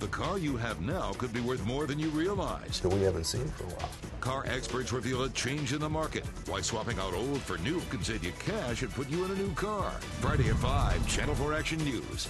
The car you have now could be worth more than you realize. That we haven't seen for a while. Car experts reveal a change in the market. Why swapping out old for new can save you cash and put you in a new car. Friday at 5, Channel 4 Action News.